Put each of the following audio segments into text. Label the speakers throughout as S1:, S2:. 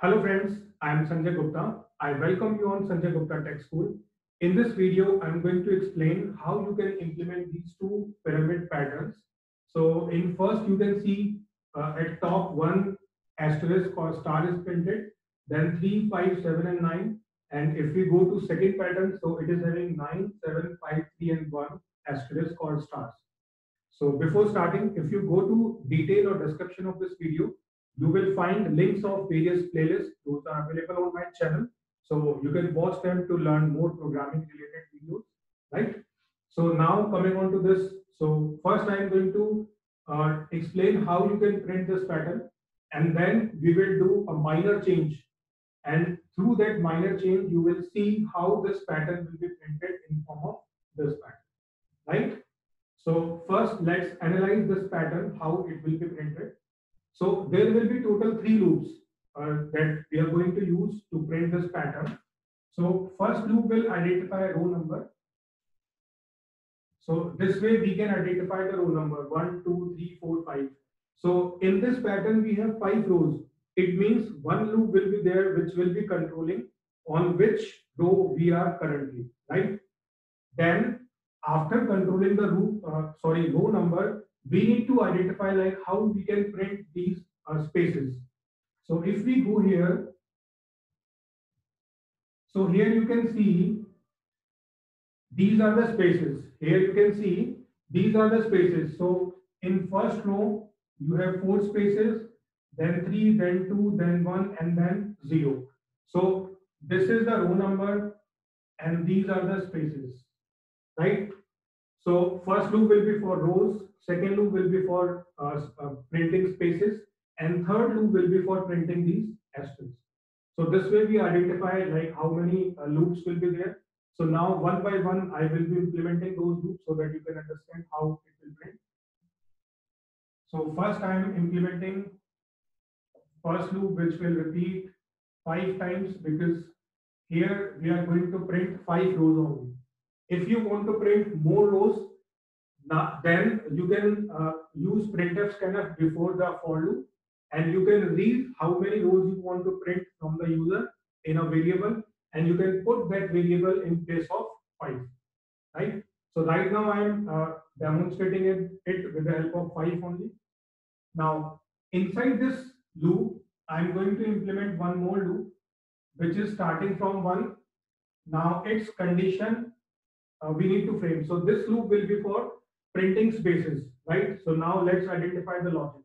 S1: Hello friends, I am Sanjay Gupta. I welcome you on Sanjay Gupta Tech School. In this video, I'm going to explain how you can implement these two pyramid patterns. So in first, you can see uh, at top one asterisk or star is printed, then three, five, seven, and nine. And if we go to second pattern, so it is having nine, seven, five, three, and one asterisk or stars. So before starting, if you go to detail or description of this video, you will find links of various playlists. Those are available on my channel. So you can watch them to learn more programming related videos, right? So now coming on to this. So first I am going to uh, explain how you can print this pattern and then we will do a minor change. And through that minor change, you will see how this pattern will be printed in form of this pattern, right? So first let's analyze this pattern, how it will be printed. So there will be total three loops uh, that we are going to use to print this pattern. So first loop will identify a row number. So this way we can identify the row number one, two, three, four, five. So in this pattern we have five rows. It means one loop will be there which will be controlling on which row we are currently, right? Then after controlling the row, uh, sorry, row number, we need to identify like how we can print these uh, spaces. So if we go here, so here you can see these are the spaces. Here you can see these are the spaces. So in first row, you have four spaces, then three, then two, then one, and then zero. So this is the row number, and these are the spaces, right? So first loop will be for rows, second loop will be for uh, uh, printing spaces, and third loop will be for printing these asterisks. So this way we identify like how many uh, loops will be there. So now one by one, I will be implementing those loops so that you can understand how it will print. So first I am implementing first loop which will repeat five times because here we are going to print five rows only. If you want to print more rows, then you can uh, use printf scanf before the for loop and you can read how many rows you want to print from the user in a variable and you can put that variable in place of 5 right? So right now i am uh, demonstrating it, it with the help of 5 only. Now inside this loop i'm going to implement one more loop which is starting from 1 now its condition uh, we need to frame so this loop will be for printing spaces right so now let's identify the logic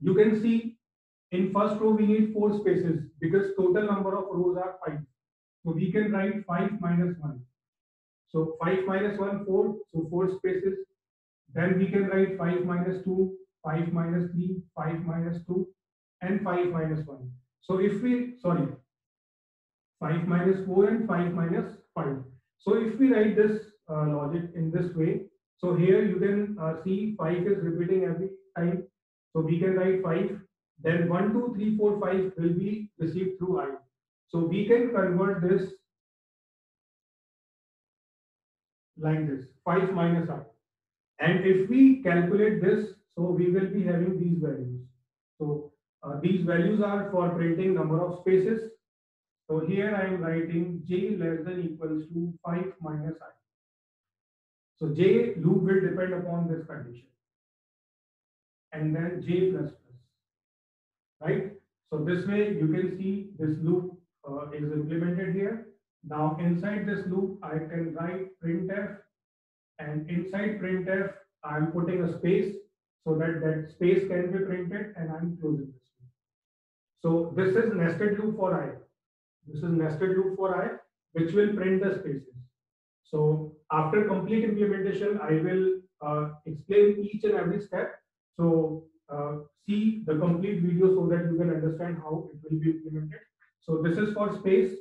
S1: you can see in first row we need four spaces because total number of rows are five. So we can write five minus one. So five minus one, four. So four spaces. Then we can write five minus two, five minus three, five minus two, and five minus one. So if we sorry, five minus four and five minus five. So if we write this uh, logic in this way, so here you can uh, see five is repeating every time so we can write 5, then 1, 2, 3, 4, 5 will be received through i. So we can convert this like this, 5 minus i. And if we calculate this, so we will be having these values. So uh, these values are for printing number of spaces. So here I am writing j less than equals to 5 minus i. So j loop will depend upon this condition and then j plus plus, right? So this way you can see this loop uh, is implemented here. Now inside this loop, I can write printf and inside printf, I'm putting a space so that that space can be printed and I'm closing this loop. So this is nested loop for i. This is nested loop for i, which will print the spaces. So after complete implementation, I will uh, explain each and every step so uh, see the complete video so that you can understand how it will be implemented. So this is for space.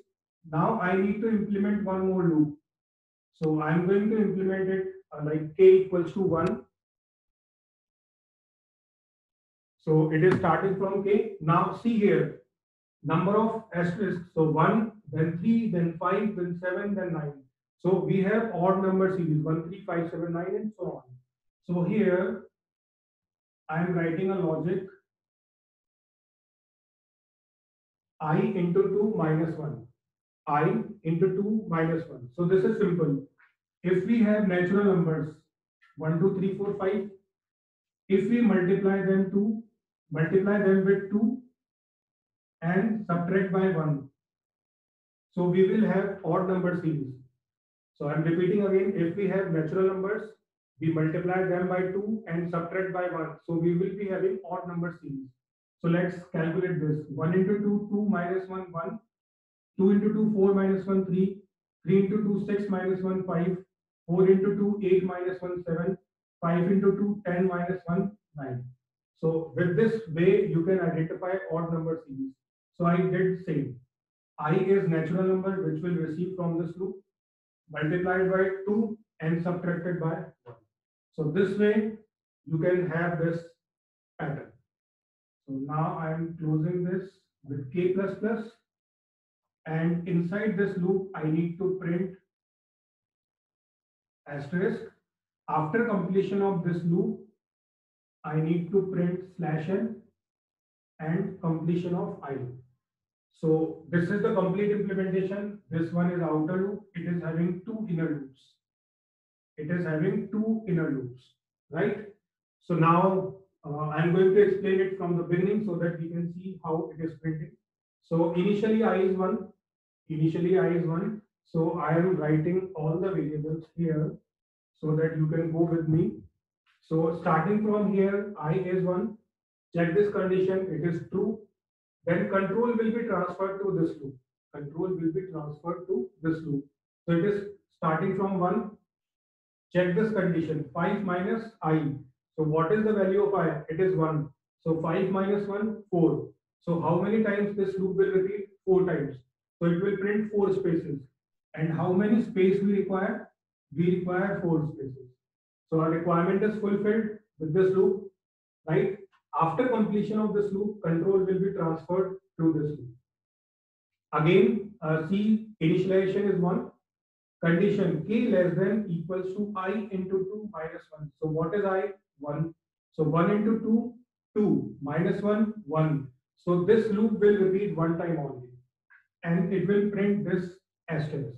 S1: Now I need to implement one more loop. So I'm going to implement it uh, like k equals to 1. So it is starting from k. Now see here, number of asterisks. So 1, then 3, then 5, then 7, then 9. So we have odd number series 1, 3, 5, 7, 9 and so on. So here I am writing a logic. i into 2 minus 1 i into 2 minus 1 so this is simple if we have natural numbers 1 2 3 4 5 if we multiply them to multiply them with 2 and subtract by 1 so we will have odd number series so i'm repeating again if we have natural numbers we multiply them by 2 and subtract by 1 so we will be having odd number series so let's calculate this. 1 into 2 2 minus 1 1 2 into 2 4 minus 1 3 3 into 2 6 minus 1 5 4 into 2 8 minus 1 7 5 into 2 10 minus 1 9 so with this way you can identify odd number series so i did same i is natural number which will receive from this loop multiplied by 2 and subtracted by 1 so this way you can have this pattern. So now I am closing this with k plus plus and inside this loop I need to print asterisk. After completion of this loop, I need to print slash n and completion of i. So this is the complete implementation. This one is outer loop. It is having two inner loops it is having two inner loops, right? So now uh, I'm going to explain it from the beginning so that we can see how it is printing. So initially i is 1, initially i is 1. So I am writing all the variables here so that you can go with me. So starting from here, i is 1. Check this condition, it is true. Then control will be transferred to this loop. Control will be transferred to this loop. So it is starting from 1 Check this condition 5 minus i. So what is the value of i? It is 1. So 5 minus 1, 4. So how many times this loop will repeat? 4 times. So it will print 4 spaces. And how many space we require? We require 4 spaces. So our requirement is fulfilled with this loop, right? After completion of this loop, control will be transferred to this loop. Again, uh, see initialization is 1 condition k less than equals to i into 2 minus 1. So what is i? 1. So 1 into 2, 2 minus 1, 1. So this loop will repeat one time only and it will print this asterisk.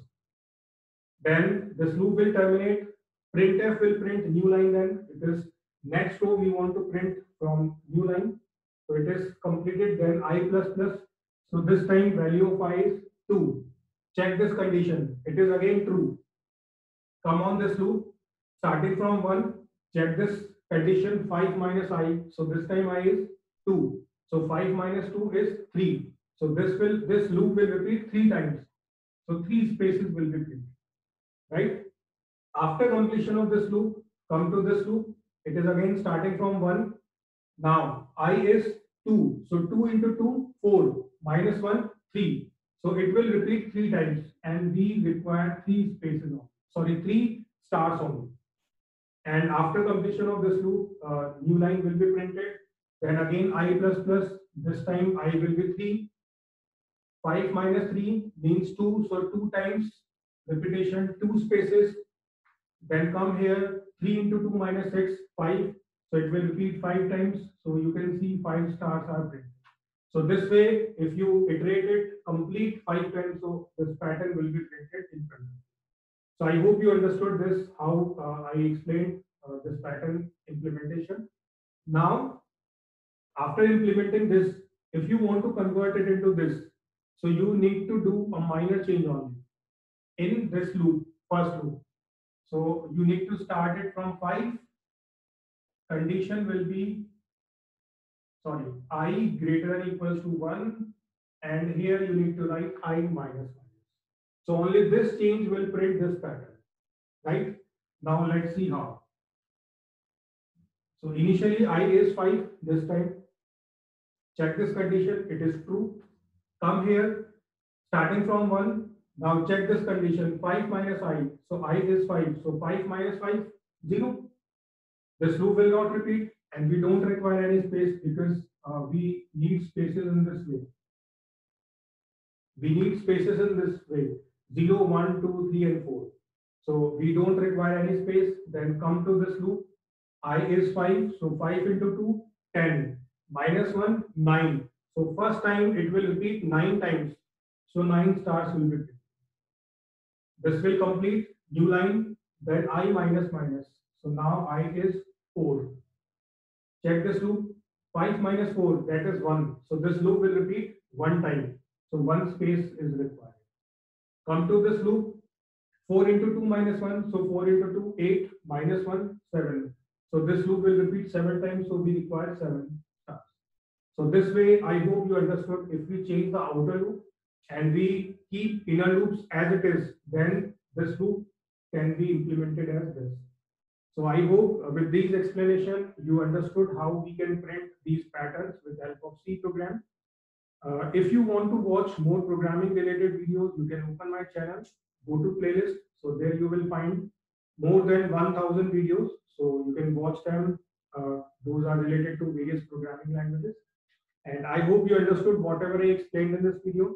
S1: Then this loop will terminate. Printf will print new line then because next row we want to print from new line. So it is completed then i plus plus. So this time value of i is 2. Check this condition. It is again true. Come on this loop. Starting from 1, check this condition 5 minus i. So this time i is 2. So 5 minus 2 is 3. So this will this loop will repeat three times. So three spaces will be filled. Right? After completion of this loop, come to this loop. It is again starting from 1. Now i is 2. So 2 into 2, 4. Minus 1, 3. So it will repeat three times and we require three spaces of, sorry, three stars only. And after completion of this loop, uh, new line will be printed. Then again i plus plus, this time i will be 3. 5 minus 3 means 2, so 2 times repetition, 2 spaces. Then come here, 3 into 2 minus 6, 5. So it will repeat 5 times. So you can see 5 stars are printed. So this way, if you iterate it complete five times, so this pattern will be printed in front. So I hope you understood this, how uh, I explained uh, this pattern implementation. Now, after implementing this, if you want to convert it into this, so you need to do a minor change only in this loop, first loop. So you need to start it from 5. Condition will be sorry, i greater than equals to 1 and here you need to write i 1. minus. So only this change will print this pattern, right? Now let's see how. So initially i is 5 this time. Check this condition, it is true. Come here, starting from 1. Now check this condition, 5 minus i. So i is 5. So 5 minus 5, 0. This loop will not repeat and we don't require any space because uh, we need spaces in this way. We need spaces in this way 0, 1, 2, 3, and 4. So we don't require any space. Then come to this loop. i is 5. So 5 into 2, 10. Minus 1, 9. So first time it will repeat nine times. So nine stars will be. This will complete new line, then i minus minus. So now i is 4. Check this loop. 5 minus 4, that is 1. So this loop will repeat one time. So one space is required. Come to this loop. 4 into 2 minus 1. So 4 into 2, 8 minus 1, 7. So this loop will repeat 7 times. So we require 7 stars. So this way, I hope you understood. If we change the outer loop and we keep inner loops as it is, then this loop can be implemented as this. So I hope uh, with these explanation, you understood how we can print these patterns with help of C program. Uh, if you want to watch more programming related videos, you can open my channel, go to playlist. So there you will find more than 1000 videos. So you can watch them. Uh, those are related to various programming languages. And I hope you understood whatever I explained in this video.